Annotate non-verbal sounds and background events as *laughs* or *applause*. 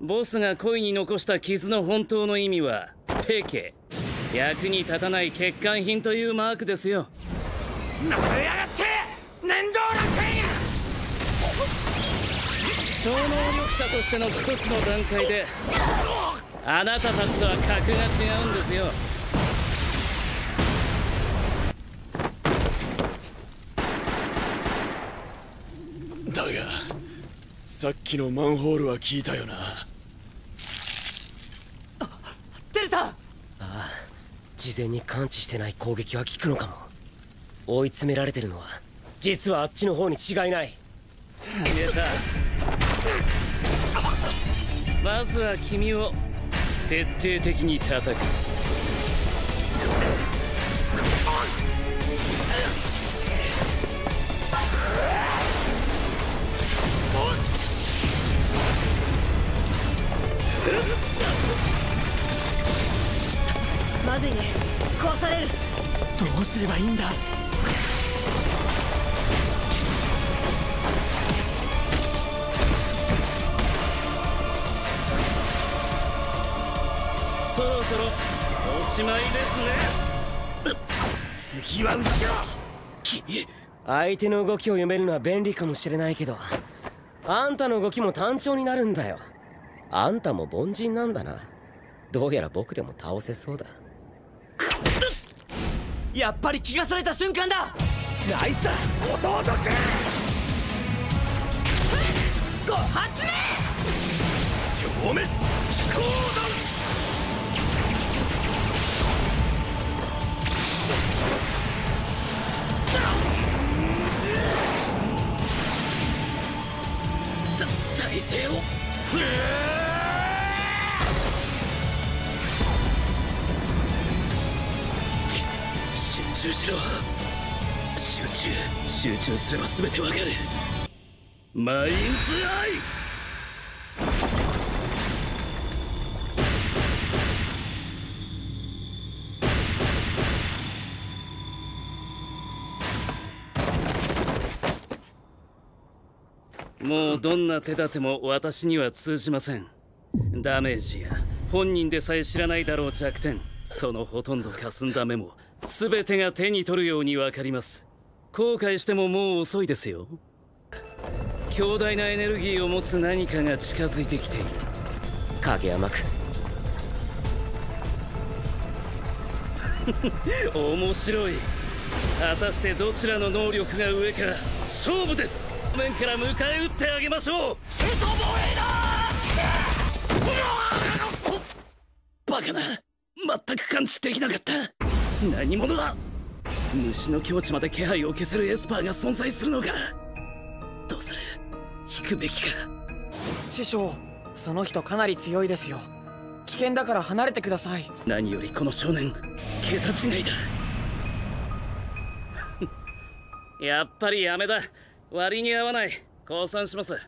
ボスが恋に残した傷の本当の意味はペケ役に立たない欠陥品というマークですよ。乗りやがって面倒なせんや！超能力者としてのクソ地の段階であなたたちとは格が違うんですよ。だがさっきのマンホールは聞いたよな。テルさんああ事前に感知してない攻撃は効くのかも。追い詰められてるのは実はあっちの方に違いない。出た。まずは君を徹底的に叩くまずいね。壊される。どうすればいいんだ？そろそろおしまいですね。次は後ろ。相手の動きを読めるのは便利かもしれないけどあんたの動きも単調になるんだよあんたも凡人なんだな。どうやら僕でも倒せそうだ。やっぱり気がされた瞬間だ。ナイスだ。弟くん。5発目消滅。飛行だ体勢を集中しろ。集中集中すれば全てわかる。マインズアイ。もうどんな手立ても私には通じません。ダメージや本人でさえ知らないだろう弱点そのほとんど霞んだ目も全てが手に取るように分かります。後悔してももう遅いですよ。強大なエネルギーを持つ何かが近づいてきている。影山君 *laughs* 面白い。果たしてどちらの能力が上か勝負です面から迎え撃ってあげましょう。首都防衛だバカな。全く感知できなかった。何者だ。虫の境地まで気配を消せるエスパーが存在するのか。どうする。引くべきか。師匠その人かなり強いですよ。危険だから離れてください。何よりこの少年。桁違いだ。*laughs* やっぱりやめだ割に合わない。降参します。